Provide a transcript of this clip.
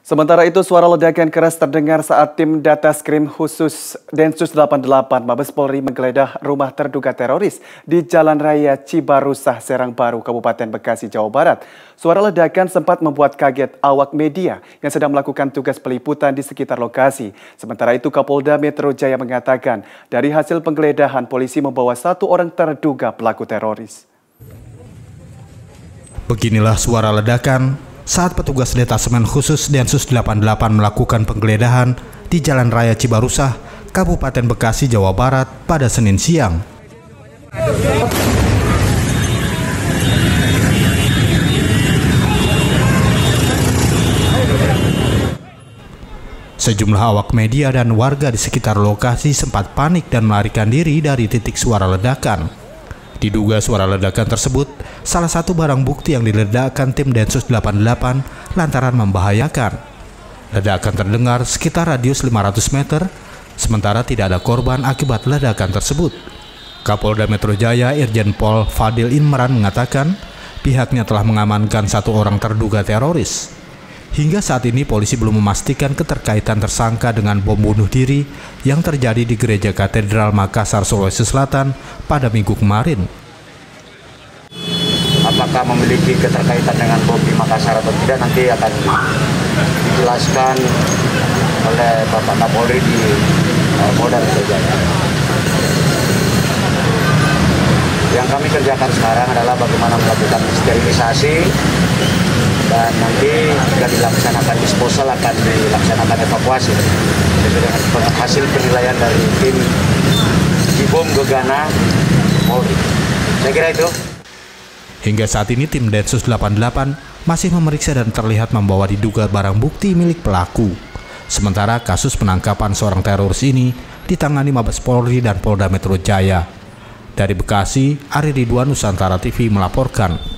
Sementara itu, suara ledakan keras terdengar saat tim data skrim khusus Densus 88 Mabes Polri menggeledah rumah terduga teroris di Jalan Raya Cibarusah, Serang Baru, Kabupaten Bekasi, Jawa Barat. Suara ledakan sempat membuat kaget awak media yang sedang melakukan tugas peliputan di sekitar lokasi. Sementara itu, Kapolda Metro Jaya mengatakan dari hasil penggeledahan, polisi membawa satu orang terduga pelaku teroris. Beginilah suara ledakan saat petugas detasemen khusus Densus 88 melakukan penggeledahan di Jalan Raya Cibarusah, Kabupaten Bekasi, Jawa Barat pada Senin siang. Sejumlah awak media dan warga di sekitar lokasi sempat panik dan melarikan diri dari titik suara ledakan. Diduga suara ledakan tersebut salah satu barang bukti yang diledakkan tim Densus 88 lantaran membahayakan. Ledakan terdengar sekitar radius 500 meter, sementara tidak ada korban akibat ledakan tersebut. Kapolda Metro Jaya Irjen Pol Fadil Imran mengatakan pihaknya telah mengamankan satu orang terduga teroris. Hingga saat ini polisi belum memastikan keterkaitan tersangka dengan bom bunuh diri yang terjadi di Gereja Katedral Makassar, Sulawesi Selatan pada minggu kemarin. Apakah memiliki keterkaitan dengan bom di Makassar atau tidak nanti akan dijelaskan oleh Bapak Kapolri di uh, Polda Metro Jaya. Yang kami kerjakan sekarang adalah bagaimana melakukan sterilisasi jika dilaksanakan disposal akan dilaksanakan evakuasi dengan hasil penilaian dari tim Cibom Gegana Polri. Saya kira itu. Hingga saat ini tim Densus 88 masih memeriksa dan terlihat membawa diduga barang bukti milik pelaku. Sementara kasus penangkapan seorang teroris ini ditangani Mabes Polri dan Polda Metro Jaya. Dari Bekasi, Ari Ridwan Nusantara TV melaporkan.